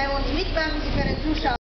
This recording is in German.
bei uns mitmachen, Sie können zuschauen.